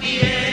pie.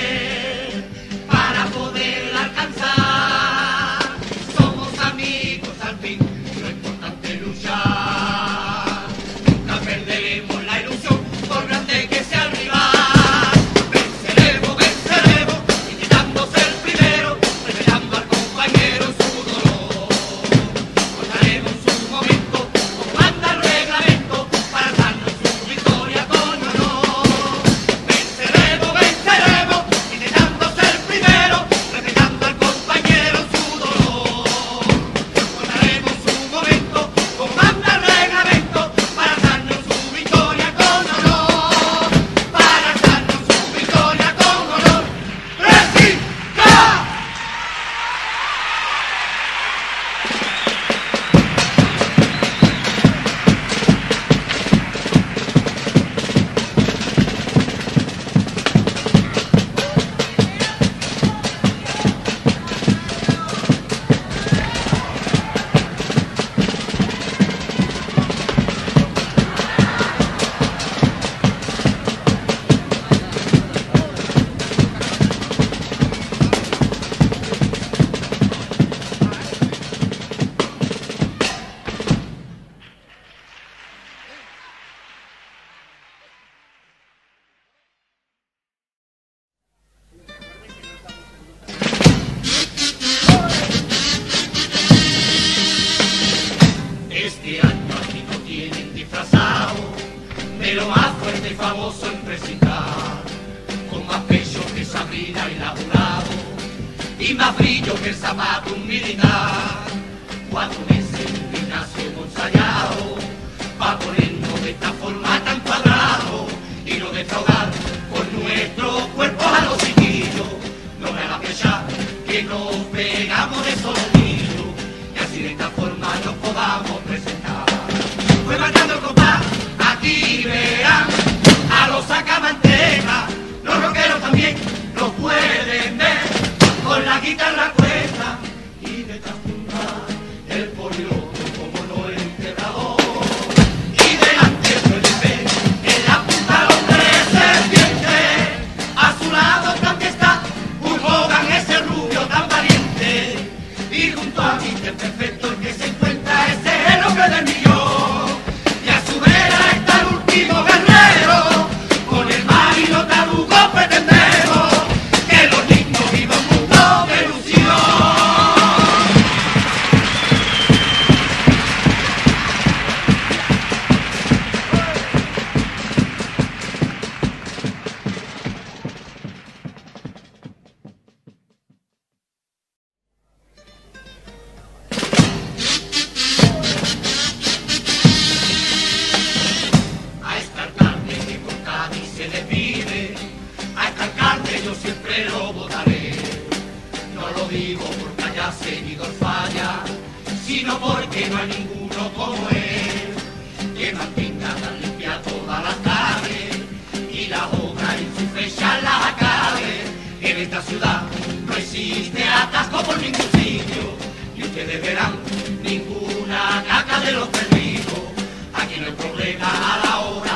que nos pegamos de todo. se le pide. A esta alcalde yo siempre lo votaré. No lo digo porque haya seguidor falla, sino porque no hay ninguno como él. Que mantenga tan limpia todas las calles y la obras en su fecha las acabe. En esta ciudad no existe atasco por ningún sitio y ustedes verán ninguna caca de los perdidos. Aquí no hay problema a la hora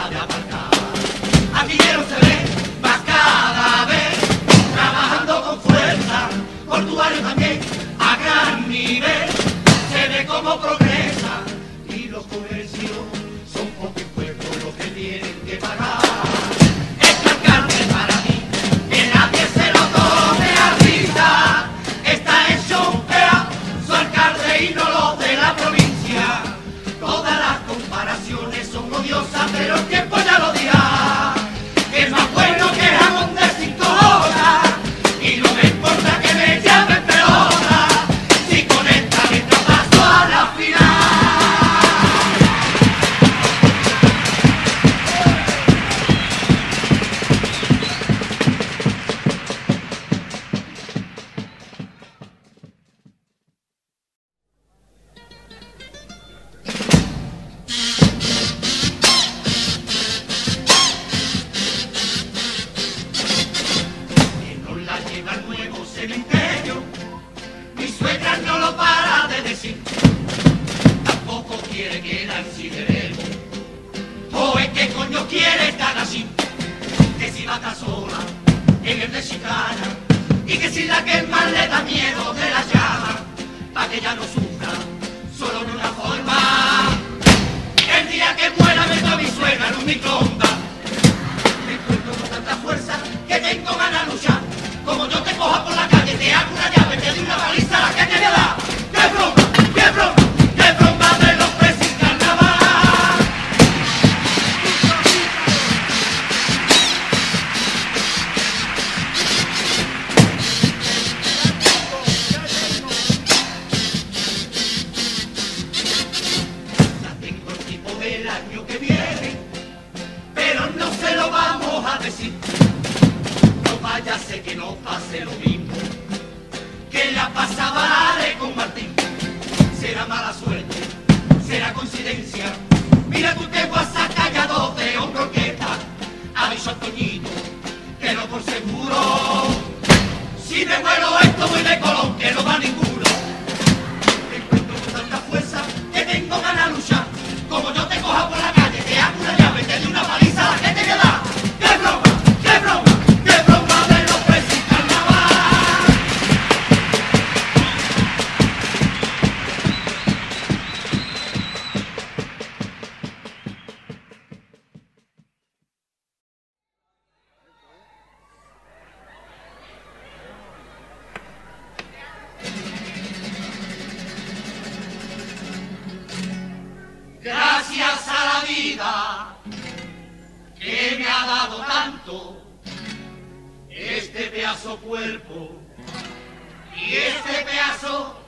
residencia. Mira tú que guasa callado de un croqueta. Aviso al Toñito, que no por seguro. Si me vuelo esto voy de Colón, que no va ninguno. Me encuentro con tanta fuerza que tengo ganas de luchar. Como yo te coja por la pedazo cuerpo. Y este pedazo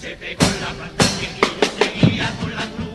Se pegó la pata y yo seguía con la cruz.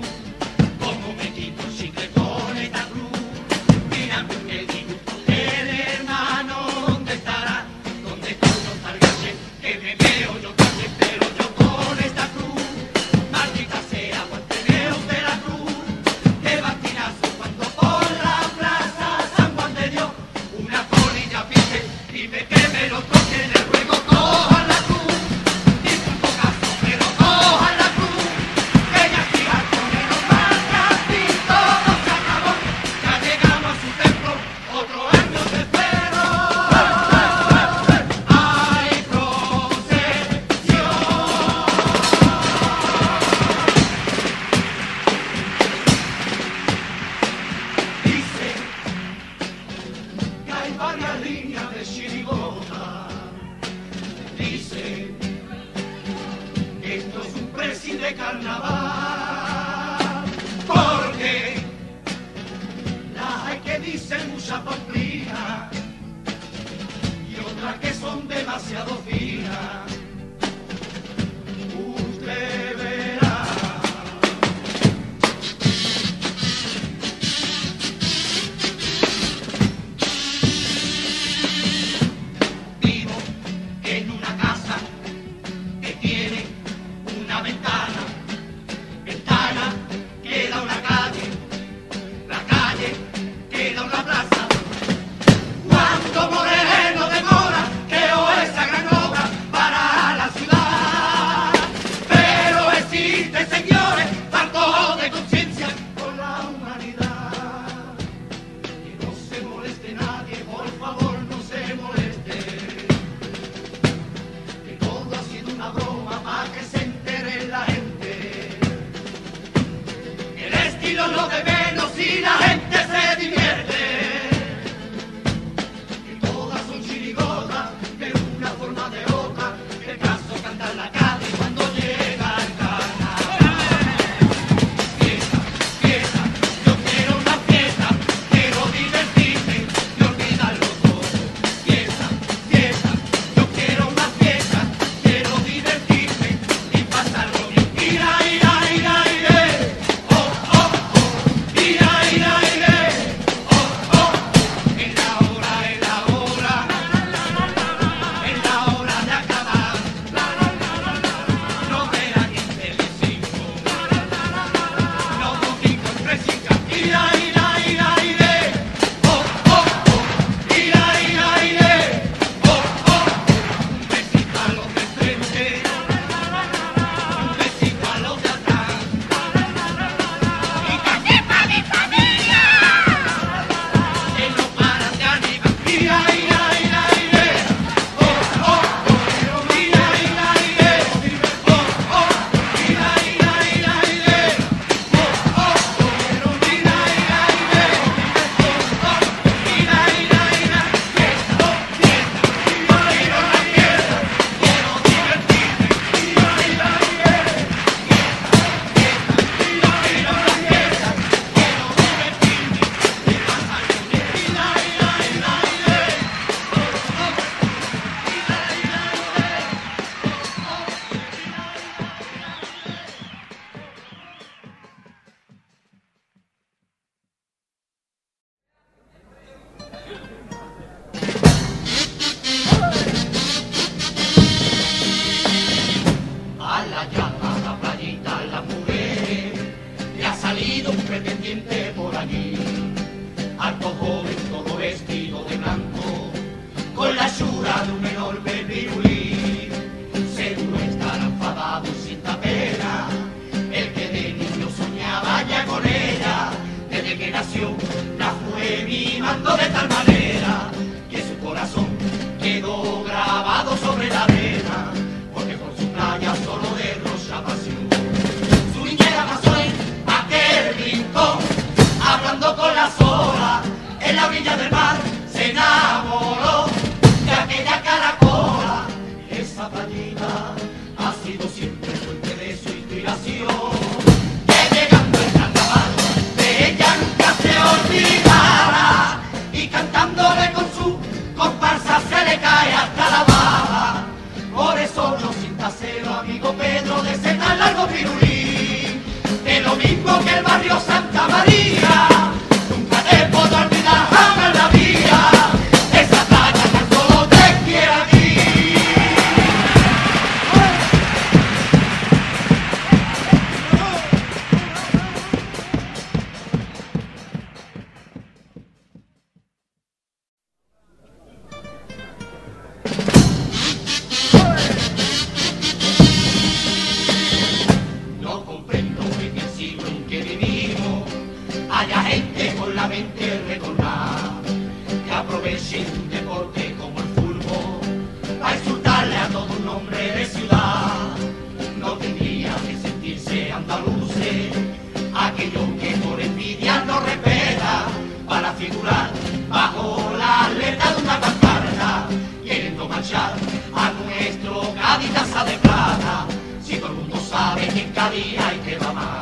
la vida hay que mamar.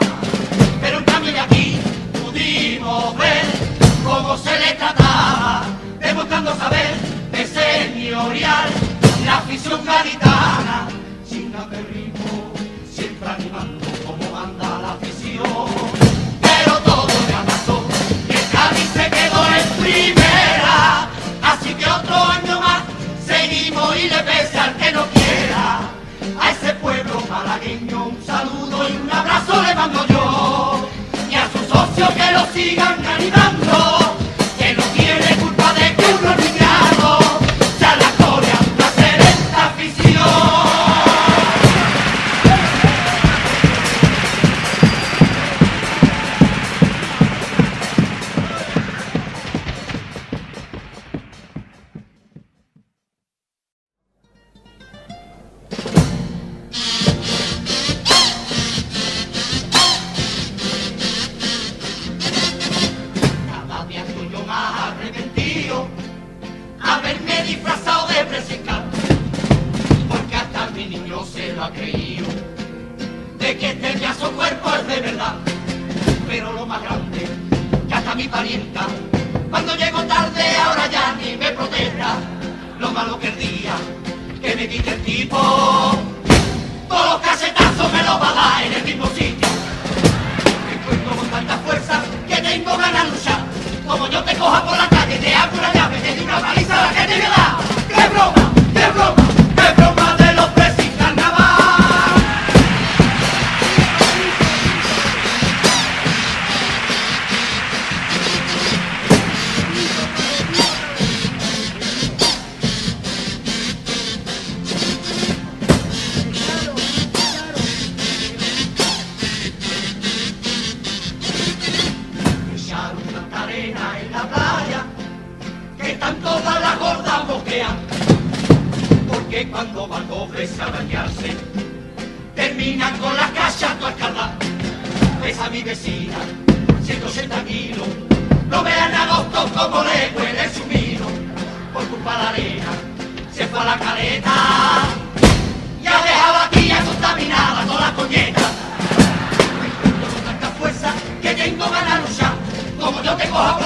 Pero en cambio de aquí pudimos ver cómo se le trataba, demostrando saber de señorial la afición gaditana. como le huele su vino, por culpa de la arena, se fue a la caleta. Ya dejaba aquí ya contaminada toda la coñeta. Me con tanta fuerza que tengo ganas de luchar, como yo te cojo